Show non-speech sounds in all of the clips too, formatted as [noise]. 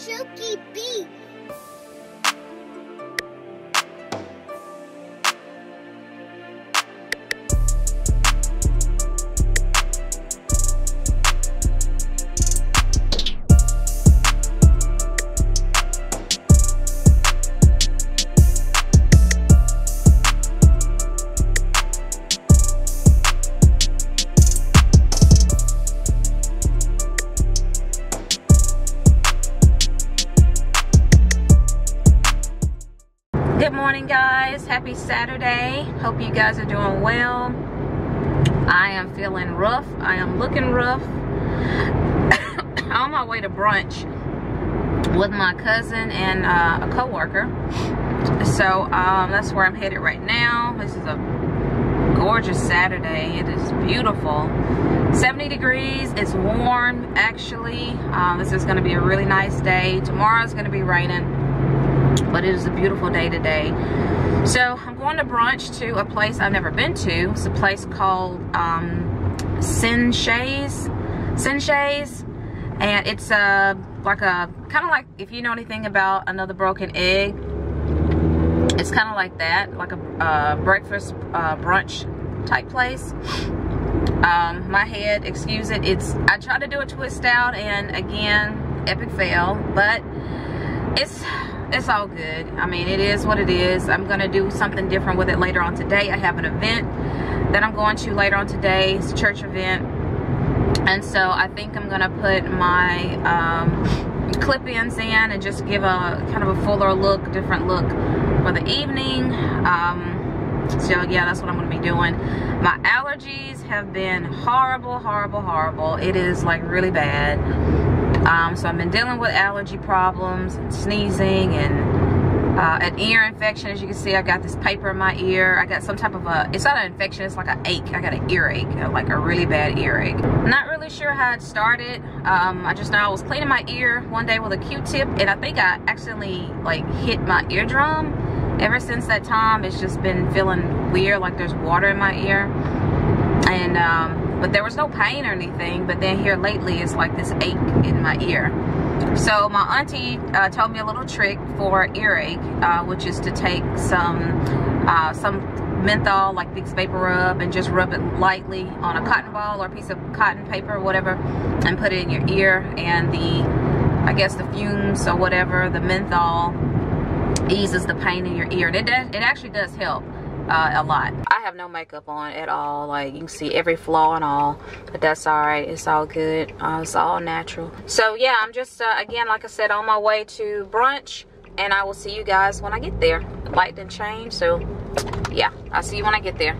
Chuki B. guys are doing well. I am feeling rough. I am looking rough. [coughs] On my way to brunch with my cousin and uh, a co-worker. So um, that's where I'm headed right now. This is a gorgeous Saturday. It is beautiful. 70 degrees. It's warm, actually. Um, this is going to be a really nice day. Tomorrow is going to be raining but it is a beautiful day today. So I'm going to brunch to a place I've never been to. It's a place called um, Sinshay's, Sinshay's, and it's a like a kind of like if you know anything about another broken egg. It's kind of like that, like a breakfast uh, brunch type place. Um, my head, excuse it. It's I tried to do a twist out, and again, epic fail. But it's it's all good. I mean, it is what it is. I'm going to do something different with it later on today. I have an event that I'm going to later on today. It's a church event. And so I think I'm going to put my um, clip-ins in and just give a kind of a fuller look, different look for the evening. Um, so yeah, that's what I'm going to be doing. My allergies have been horrible, horrible, horrible. It is like really bad. Um, so I've been dealing with allergy problems and sneezing and uh, an ear infection. As you can see, I've got this paper in my ear. I got some type of a, it's not an infection, it's like an ache. I got an earache, like a really bad earache. Not really sure how it started. Um, I just know I was cleaning my ear one day with a Q-tip and I think I accidentally like hit my eardrum. Ever since that time, it's just been feeling weird, like there's water in my ear. And um, but there was no pain or anything but then here lately it's like this ache in my ear so my auntie uh, told me a little trick for earache uh, which is to take some uh, some menthol like Vicks VapoRub and just rub it lightly on a cotton ball or a piece of cotton paper or whatever and put it in your ear and the I guess the fumes or whatever the menthol eases the pain in your ear and it, does, it actually does help uh, a lot. I have no makeup on at all. Like you can see every flaw and all, but that's all right. It's all good. Uh, it's all natural. So yeah, I'm just, uh, again, like I said, on my way to brunch and I will see you guys when I get there. The light didn't change, so yeah, I'll see you when I get there.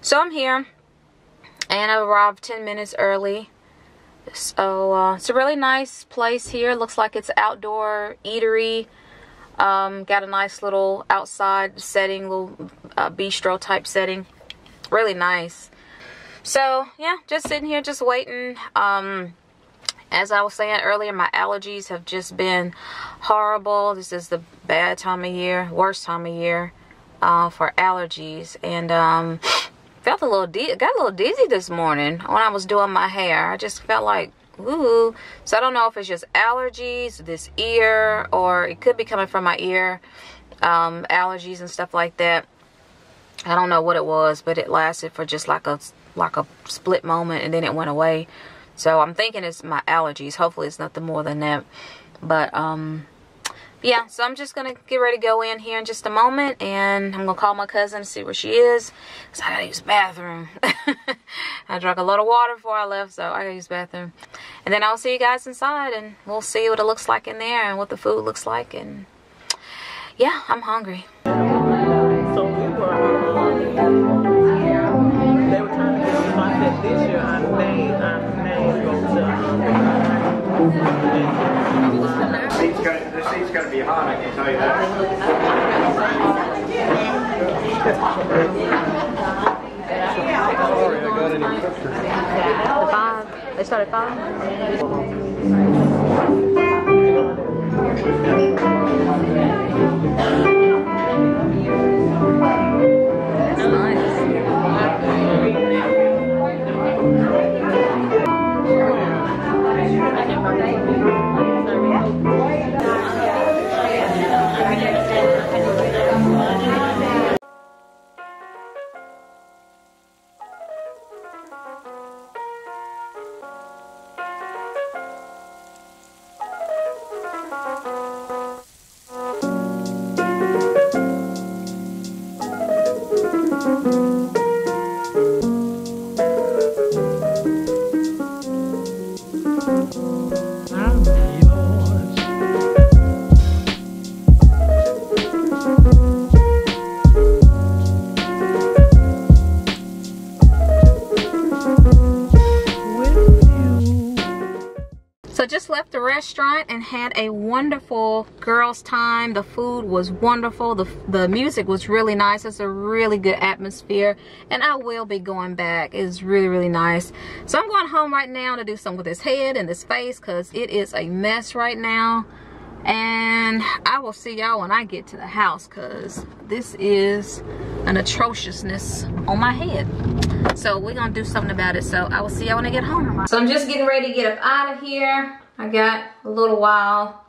So I'm here and I arrived 10 minutes early so uh, it's a really nice place here. Looks like it's outdoor eatery. Um, got a nice little outside setting, little uh, bistro type setting. Really nice. So yeah, just sitting here, just waiting. Um, as I was saying earlier, my allergies have just been horrible. This is the bad time of year, worst time of year uh, for allergies. And um, felt a little got a little dizzy this morning when I was doing my hair. I just felt like ooh. So I don't know if it's just allergies, this ear, or it could be coming from my ear, um, allergies and stuff like that. I don't know what it was, but it lasted for just like a like a split moment and then it went away. So I'm thinking it's my allergies. Hopefully it's nothing more than that. But um yeah, so I'm just going to get ready to go in here in just a moment. And I'm going to call my cousin to see where she is. Because I got to use the bathroom. [laughs] I drank a lot of water before I left, so I got to use the bathroom. And then I'll see you guys inside. And we'll see what it looks like in there and what the food looks like. And yeah, I'm hungry. So people are, they were trying to this year. Seat's got the seat's got to be hot. I can tell you that. Sorry, I got any pictures. The five. They started five. Had a wonderful girls time. The food was wonderful. The, the music was really nice. It's a really good atmosphere. And I will be going back. It's really, really nice. So I'm going home right now to do something with this head and this face because it is a mess right now. And I will see y'all when I get to the house because this is an atrociousness on my head. So we're gonna do something about it. So I will see y'all when I get home. So I'm just getting ready to get up out of here. I got a little while.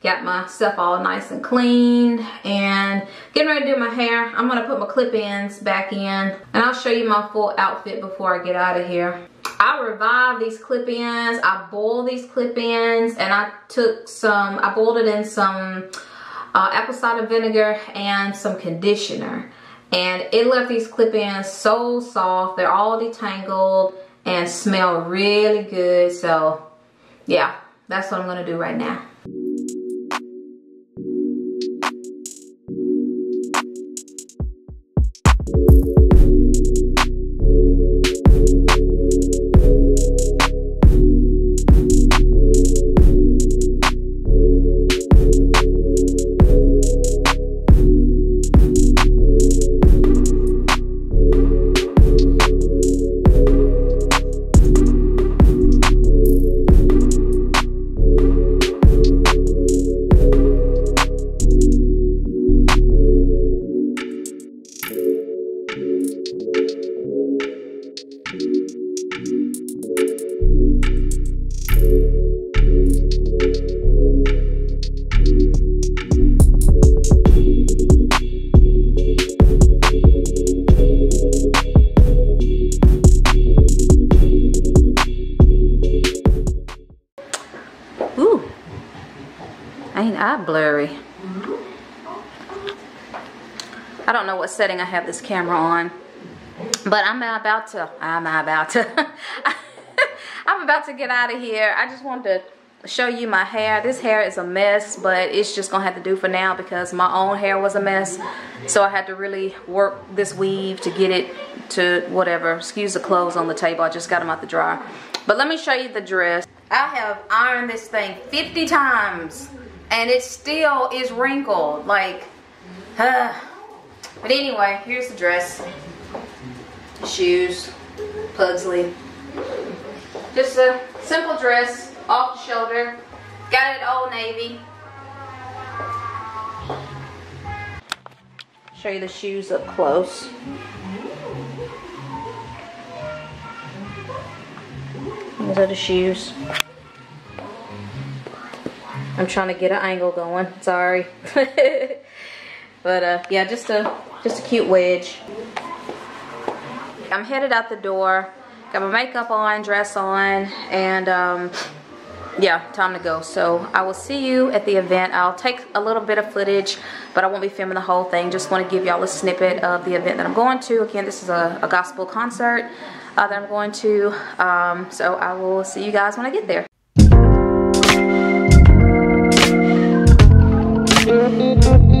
Got my stuff all nice and cleaned and getting ready to do my hair. I'm gonna put my clip-ins back in and I'll show you my full outfit before I get out of here. I revived these clip-ins. I boiled these clip-ins and I took some, I boiled it in some uh, apple cider vinegar and some conditioner. And it left these clip-ins so soft. They're all detangled and smell really good. So yeah, that's what I'm gonna do right now. Ain't I blurry? I don't know what setting I have this camera on, but I'm about to, I'm about to, [laughs] I'm about to get out of here. I just wanted to show you my hair. This hair is a mess, but it's just gonna have to do for now because my own hair was a mess. So I had to really work this weave to get it to whatever. Excuse the clothes on the table. I just got them out the dryer. But let me show you the dress. I have ironed this thing 50 times and it still is wrinkled. Like, uh. But anyway, here's the dress. Shoes, Pugsley. Just a simple dress, off the shoulder. Got it at Old Navy. Show you the shoes up close. These are the shoes. I'm trying to get an angle going. Sorry. [laughs] but uh, yeah, just a just a cute wedge. I'm headed out the door. Got my makeup on, dress on, and um, yeah, time to go. So I will see you at the event. I'll take a little bit of footage, but I won't be filming the whole thing. Just want to give y'all a snippet of the event that I'm going to. Again, this is a, a gospel concert uh, that I'm going to. Um, so I will see you guys when I get there. Thank you.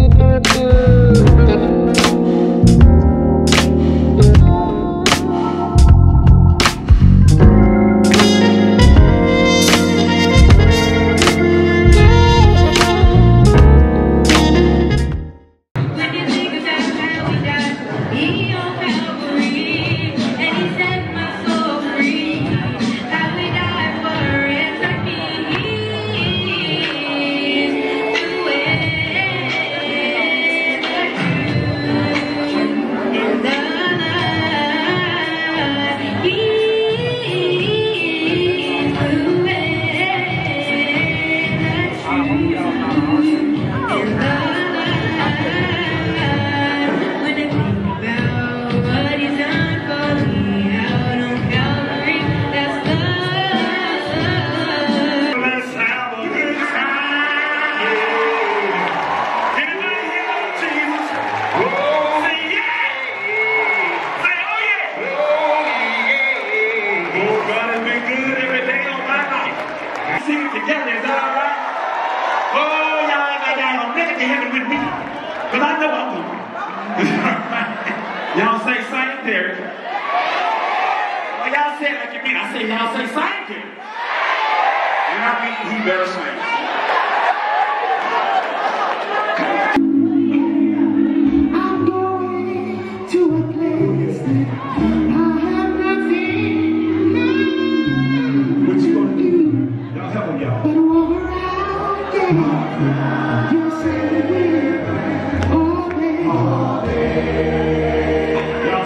Y'all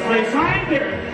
say same Derek.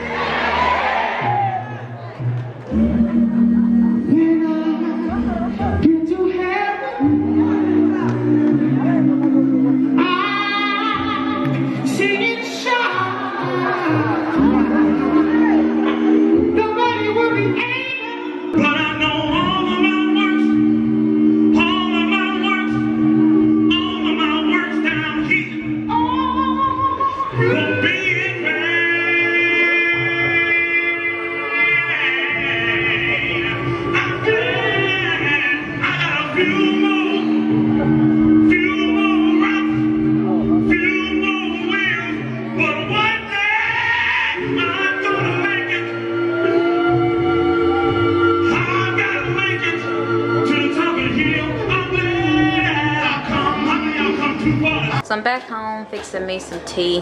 I'm back home fixing me some tea.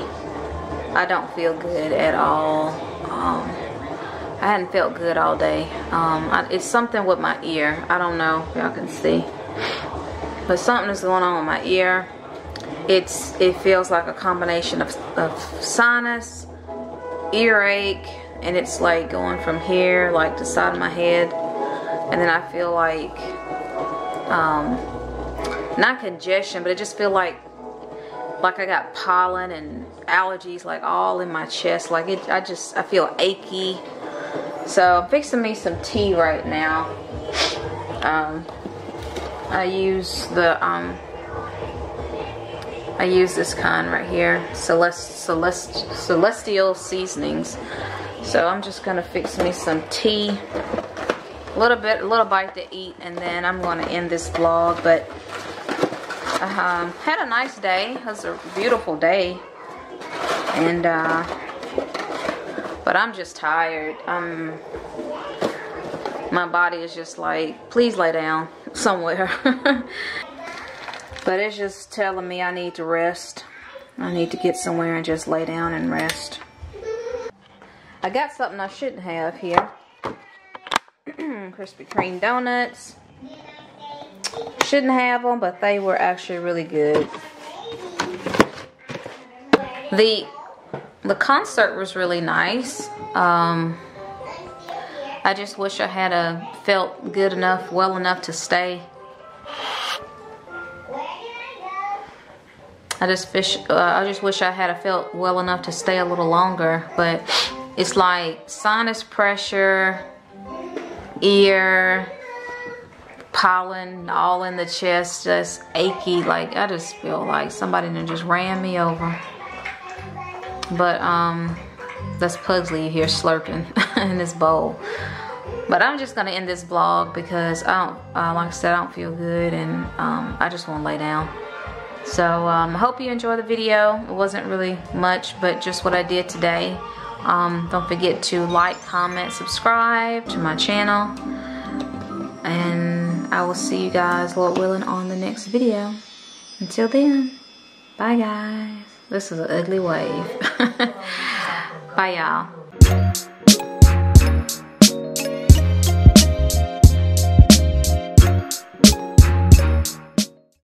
I don't feel good at all. Um, I hadn't felt good all day. Um, I, it's something with my ear. I don't know y'all can see. But something is going on with my ear. It's It feels like a combination of, of sinus, earache, and it's like going from here, like the side of my head. And then I feel like, um, not congestion, but it just feel like like I got pollen and allergies like all in my chest. Like it, I just, I feel achy. So I'm fixing me some tea right now. Um, I use the, um, I use this kind right here, Celest, Celest, Celestial Seasonings. So I'm just gonna fix me some tea, a little bit, a little bite to eat, and then I'm gonna end this vlog. But um, had a nice day. It was a beautiful day. And, uh, but I'm just tired. Um, my body is just like, please lay down somewhere. [laughs] but it's just telling me I need to rest. I need to get somewhere and just lay down and rest. I got something I shouldn't have here. [clears throat] Krispy Kreme donuts. Shouldn't have them, but they were actually really good. The the concert was really nice. Um, I just wish I had a felt good enough, well enough to stay. I just wish uh, I just wish I had a felt well enough to stay a little longer, but it's like sinus pressure, ear, pollen all in the chest, just achy. Like I just feel like somebody just ran me over. But um, that's Pugsley here slurping [laughs] in this bowl. But I'm just gonna end this vlog because I don't, uh, like I said, I don't feel good and um, I just want to lay down. So um, I hope you enjoy the video. It wasn't really much, but just what I did today. Um, don't forget to like, comment, subscribe to my channel. And I will see you guys, Lord willing, on the next video. Until then, bye guys. This is an ugly wave. [laughs] bye y'all.